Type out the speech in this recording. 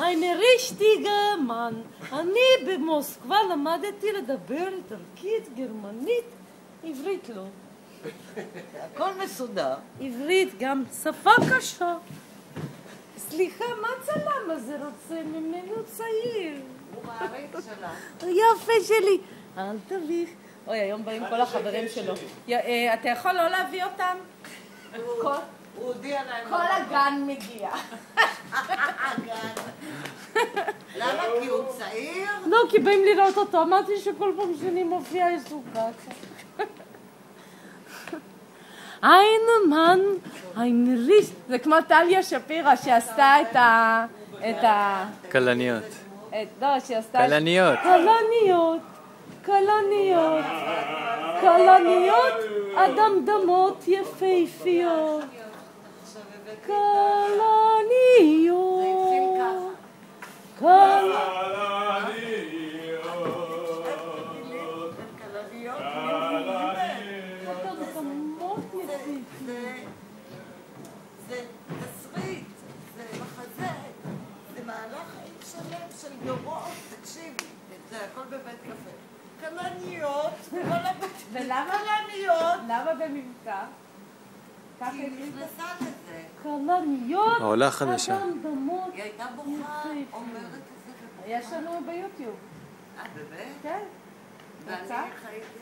eine richtige Mann. אני במוסקבה למדתי לדבר איטלקית, גרמנית, עברית לא. הכל מסודר. עברית גם שפה קשה. סליחה, מה הצלם הזה רוצה ממני? הוא צעיר. הוא מעריץ שלה. יפה שלי. אל תביך. אוי, היום באים כל החברים שלו. אה, אתה יכול לא להביא אותם? כל- הוא הודיע להם. כל הגן מגיע. הגן. למה? צעיר? לא, כי באים לראות אותו. אמרתי שכל פעם שאני מופיעה יש סוכה. ein Mann, ein Richt. זה כמו טליה שפירא שעשתה את ה... את ה... כלניות. לא, שעשתה... כלניות. כלניות, כלניות, כלניות, אדמדמות יפהפיות. כלניות. כל... של דורות. תקשיבי, זה הכל בבית קפה. כלניות, כל הבית... ולמה? כלניות. למה במבטא? ככה היא נכנסה לזה. כלניות, העולה החדשה. אדמדמות. היא הייתה בוכה. אומרת את זה. יש לנו ביוטיוב, אה, באמת? כן. ואני? חייתי...